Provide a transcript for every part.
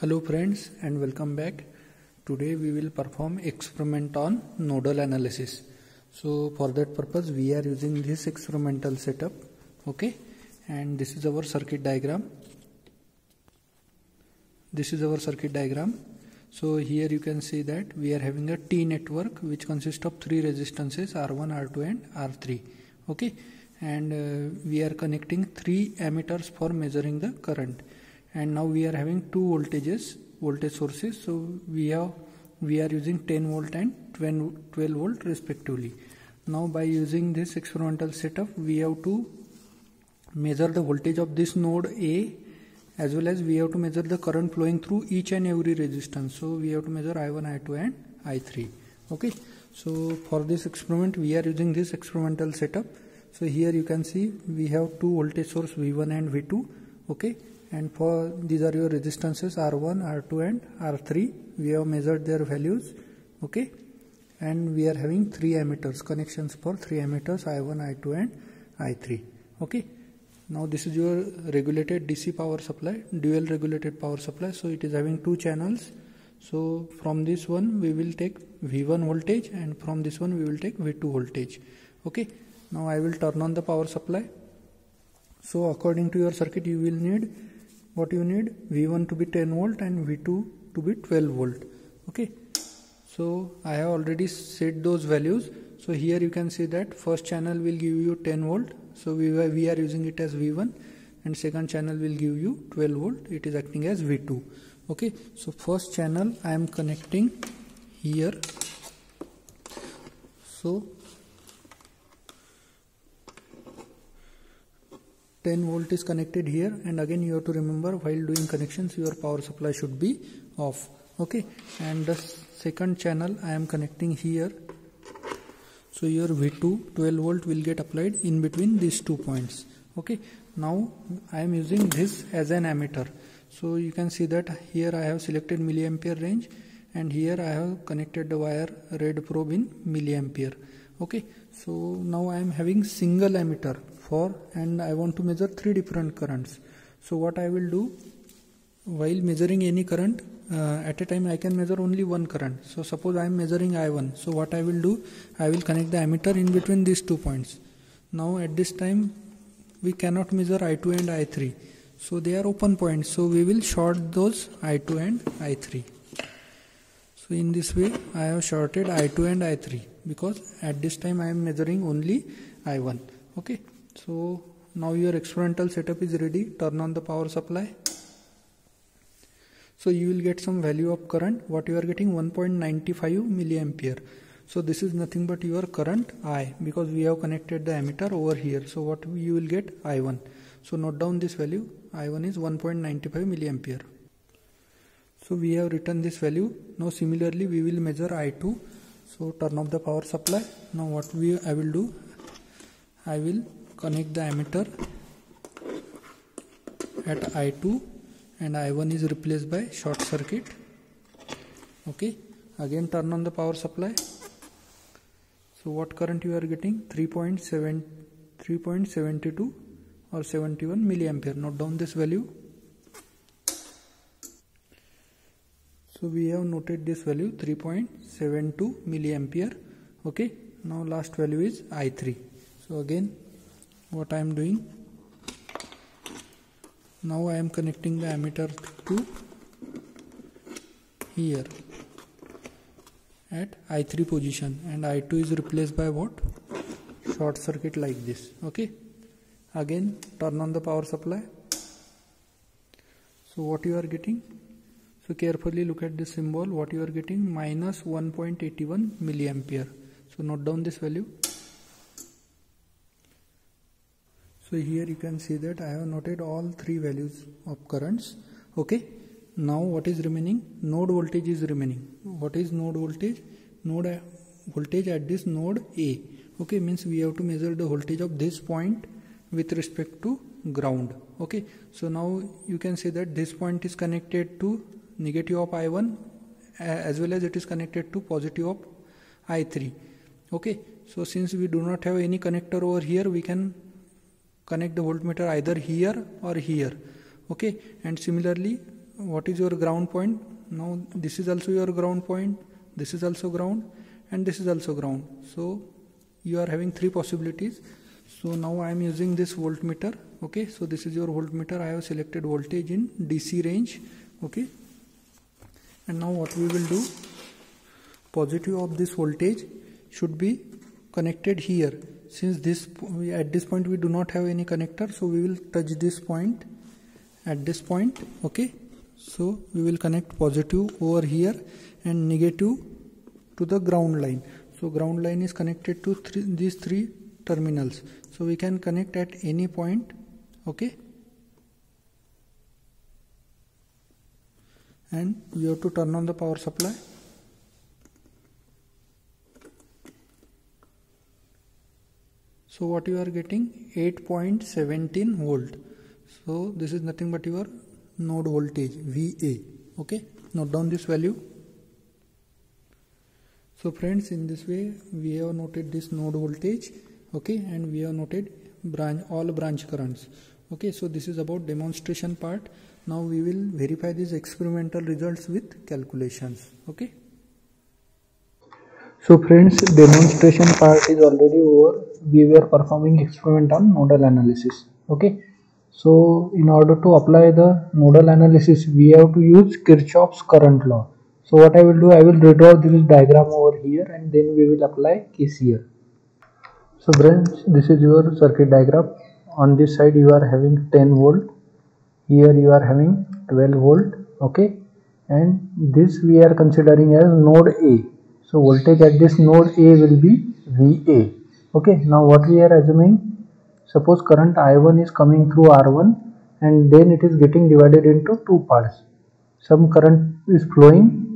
Hello friends and welcome back. Today we will perform experiment on nodal analysis. So for that purpose we are using this experimental setup. Okay and this is our circuit diagram. This is our circuit diagram. So here you can see that we are having a T network which consists of three resistances R1, R2 and R3. Okay and uh, we are connecting three ammeters for measuring the current and now we are having two voltages voltage sources. So we have we are using 10 volt and 12 volt respectively. Now by using this experimental setup we have to measure the voltage of this node A as well as we have to measure the current flowing through each and every resistance. So we have to measure I1 I2 and I3 okay? So for this experiment we are using this experimental setup. So here you can see we have two voltage source v1 and v2 okay and for these are your resistances r1 r2 and r3 we have measured their values okay? And we are having three ammeters connections for three ammeters i1 i2 and i3 okay? Now this is your regulated dc power supply dual regulated power supply. So it is having two channels. So from this one we will take v1 voltage and from this one we will take v2 voltage okay? Now I will turn on the power supply. So according to your circuit you will need what you need? V1 to be 10 volt and V2 to be 12 volt. Okay. So I have already set those values. So here you can see that first channel will give you 10 volt. So we, we are using it as V1 and second channel will give you 12 volt. It is acting as V2 okay. So first channel I am connecting here. So 10 volt is connected here and again you have to remember while doing connections your power supply should be off okay? And the second channel I am connecting here. So your V2 12 volt will get applied in between these two points okay? Now I am using this as an ammeter. So you can see that here I have selected milliampere range and here I have connected the wire red probe in milliampere okay? So now I am having single ammeter and I want to measure three different currents. So what I will do while measuring any current uh, at a time I can measure only one current. So suppose I am measuring I1 so what I will do I will connect the ammeter in between these two points. Now at this time we cannot measure I2 and I3 so they are open points. So we will short those I2 and I3 so in this way I have shorted I2 and I3 because at this time I am measuring only I1 okay so now your experimental setup is ready. Turn on the power supply. So you will get some value of current. What you are getting? 1.95 milliampere. So this is nothing but your current I because we have connected the ammeter over here. So what you will get? I1 so note down this value. I1 is 1.95 milliampere. So we have written this value. Now similarly we will measure I2 so turn off the power supply. Now what we I will do I will connect the ammeter at I2 and I1 is replaced by short circuit. Okay. Again turn on the power supply. So what current you are getting? 3.7 3.72 or 71 milliampere. Note down this value. So we have noted this value 3.72 milliampere. Okay. Now last value is I3 so again what I am doing. Now I am connecting the ammeter to here at I3 position and I2 is replaced by what? Short circuit like this okay? Again turn on the power supply. So what you are getting? So carefully look at this symbol what you are getting? Minus 1.81 milliampere. So note down this value so here you can see that I have noted all three values of currents. Okay. Now what is remaining? Node voltage is remaining. What is node voltage? Node voltage at this node A. Okay. Means we have to measure the voltage of this point with respect to ground. Okay. So now you can see that this point is connected to negative of I1 as well as it is connected to positive of I3 okay. So since we do not have any connector over here we can connect the voltmeter either here or here okay? And similarly what is your ground point? Now this is also your ground point this is also ground and this is also ground. So you are having three possibilities. So now I am using this voltmeter okay? So this is your voltmeter. I have selected voltage in DC range okay? And now what we will do? Positive of this voltage should be connected here. Since this at this point we do not have any connector so we will touch this point. At this point okay. So we will connect positive over here and negative to the ground line. So ground line is connected to three, these three terminals. So we can connect at any point okay. And you have to turn on the power supply so what you are getting? 8.17 volt. So this is nothing but your node voltage VA okay? Note down this value. So friends in this way we have noted this node voltage okay? And we have noted branch all branch currents. Okay? So this is about demonstration part. Now we will verify these experimental results with calculations. Okay? So friends demonstration part is already over we were performing experiment on nodal analysis okay? So in order to apply the nodal analysis we have to use kirchhoff's current law. So what I will do I will redraw this diagram over here and then we will apply KCL. So friends this is your circuit diagram. On this side you are having 10 volt. Here you are having 12 volt okay? And this we are considering as node A. So voltage at this node A will be VA okay now what we are assuming suppose current I1 is coming through R1 and then it is getting divided into two parts. Some current is flowing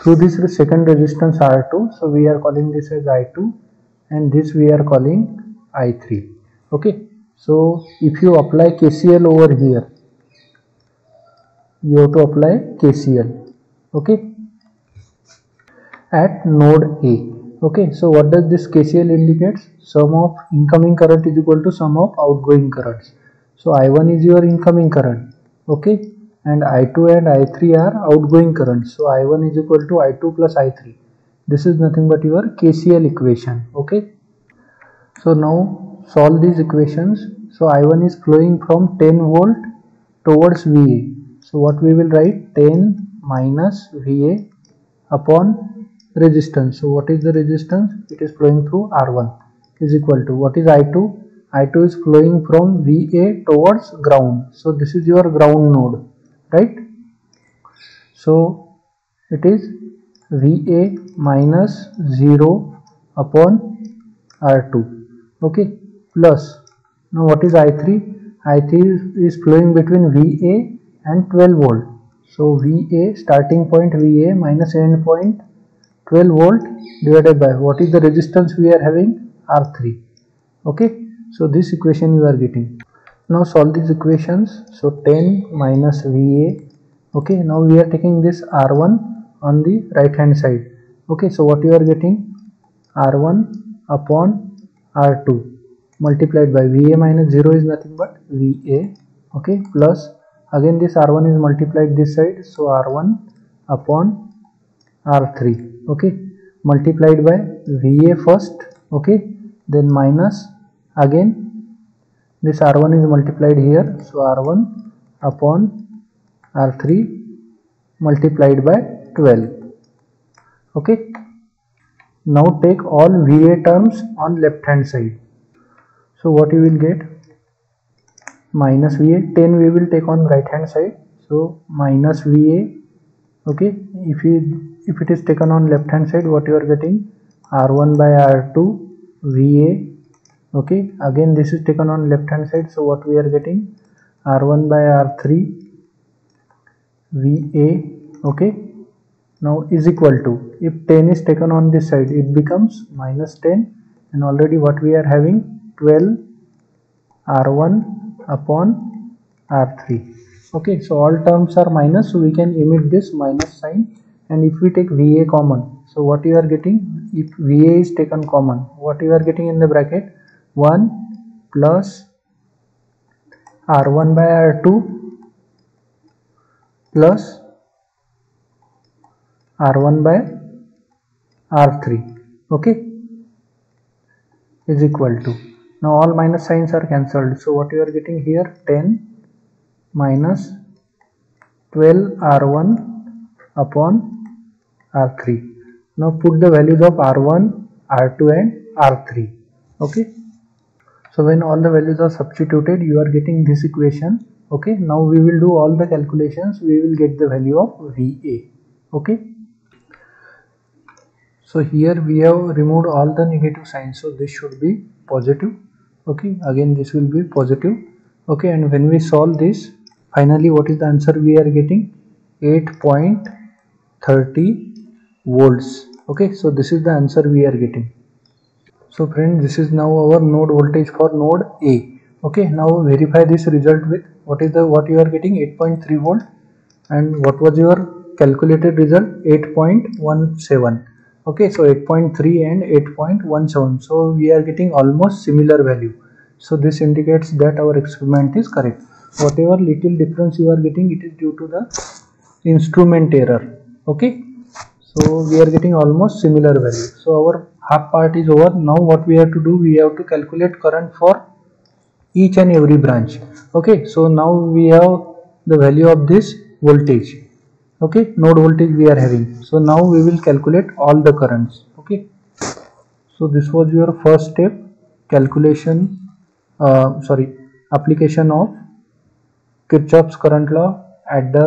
through this second resistance R2 so we are calling this as I2 and this we are calling I3 okay so if you apply KCL over here you have to apply KCL okay at node A okay so what does this KCL indicates sum of incoming current is equal to sum of outgoing currents so I1 is your incoming current okay and I2 and I3 are outgoing currents. So I1 is equal to I2 plus I3. This is nothing but your KCL equation. Okay. So now solve these equations. So I1 is flowing from 10 volt towards VA. So what we will write 10 minus VA upon resistance. So what is the resistance? It is flowing through R1 is equal to what is I2? I2 is flowing from VA towards ground. So this is your ground node right so it is va minus 0 upon r2 okay plus now what is i3 i3 is flowing between va and 12 volt so va starting point va minus end point 12 volt divided by what is the resistance we are having? R3 okay? So this equation you are getting. Now solve these equations. So 10 minus va okay? Now we are taking this r1 on the right hand side. Okay? So what you are getting? R1 upon r2 multiplied by va minus 0 is nothing but va okay? Plus again this r1 is multiplied this side. So r1 upon r3 okay? Multiplied by va first okay? Then minus again this r1 is multiplied here so r1 upon r3 multiplied by 12 okay? Now take all va terms on left hand side. So what you will get? Minus va 10 we will take on right hand side. So minus va okay if you if it is taken on left hand side what you are getting? R1 by r2 va okay again this is taken on left hand side so what we are getting? R1 by r3 va okay now is equal to if 10 is taken on this side it becomes minus 10 and already what we are having? 12 r1 upon r3 okay so all terms are minus so we can emit this minus sign. And if we take va common so what you are getting? If va is taken common what you are getting in the bracket? 1 plus r1 by r2 plus r1 by r3 okay is equal to. Now all minus signs are cancelled so what you are getting here? 10 minus 12 r1 upon r3 now put the values of r1 r2 and r3 okay? So when all the values are substituted you are getting this equation. Okay? Now we will do all the calculations. We will get the value of va okay? So here we have removed all the negative signs. So this should be positive. Okay? Again this will be positive. Okay? And when we solve this finally what is the answer we are getting? 8.30 volts. Okay so this is the answer we are getting. So friends this is now our node voltage for node a. Okay now verify this result with what is the what you are getting? 8.3 volt. And what was your calculated result? 8.17 okay so 8.3 and 8.17 so we are getting almost similar value. So this indicates that our experiment is correct whatever little difference you are getting it is due to the instrument error. Okay? So we are getting almost similar value. So our half part is over. Now what we have to do we have to calculate current for each and every branch. Okay? So now we have the value of this voltage. Okay? Node voltage we are having. So now we will calculate all the currents. Okay? So this was your first step. Calculation uh, sorry application of Kirchhoff's current law at the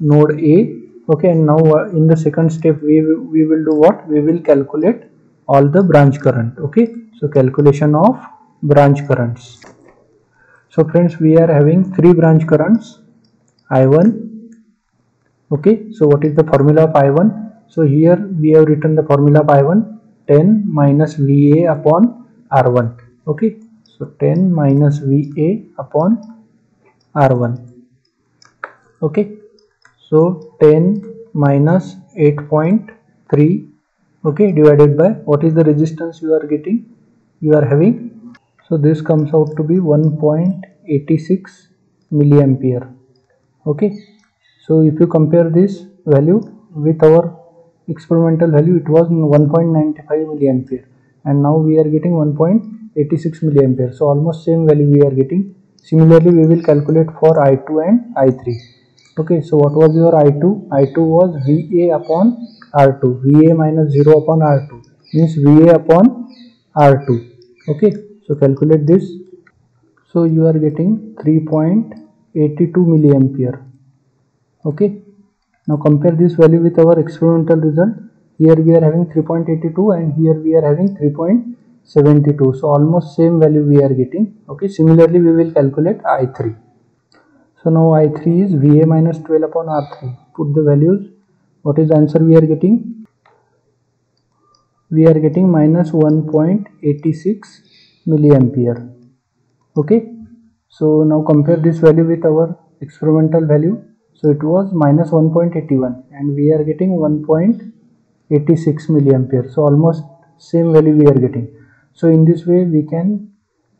node A. Okay and now uh, in the second step we, we will do what? We will calculate all the branch current. Okay so calculation of branch currents. So friends we are having three branch currents. I1 okay so what is the formula of i1 so here we have written the formula of i1 10 minus va upon r1 okay so 10 minus va upon r1 okay. So 10 minus 8.3 okay divided by what is the resistance you are getting you are having? So this comes out to be 1.86 milliampere. Okay. So if you compare this value with our experimental value it was 1.95 milliampere. And now we are getting 1.86 milliampere. So almost same value we are getting similarly we will calculate for i2 and i3 okay so what was your i2 i2 was va upon r2 va minus 0 upon r2 means va upon r2 okay so calculate this. So you are getting 3.82 milliampere. Okay now compare this value with our experimental result. Here we are having 3.82 and here we are having 3.72 so almost same value we are getting. Okay similarly we will calculate i3 so now i3 is va minus 12 upon r3 put the values. What is the answer we are getting? We are getting minus 1.86 milliampere. Okay? So now compare this value with our experimental value. So it was minus 1.81 and we are getting 1.86 milliampere. So almost same value we are getting. So in this way we can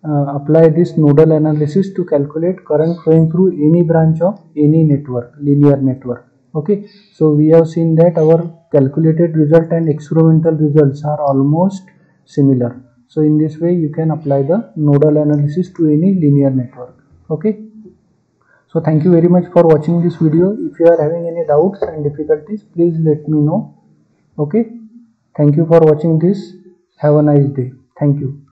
uh, apply this nodal analysis to calculate current flowing through any branch of any network, linear network. Okay, so we have seen that our calculated result and experimental results are almost similar. So in this way you can apply the nodal analysis to any linear network. Okay? So thank you very much for watching this video. If you are having any doubts and difficulties please let me know. Okay? Thank you for watching this. Have a nice day thank you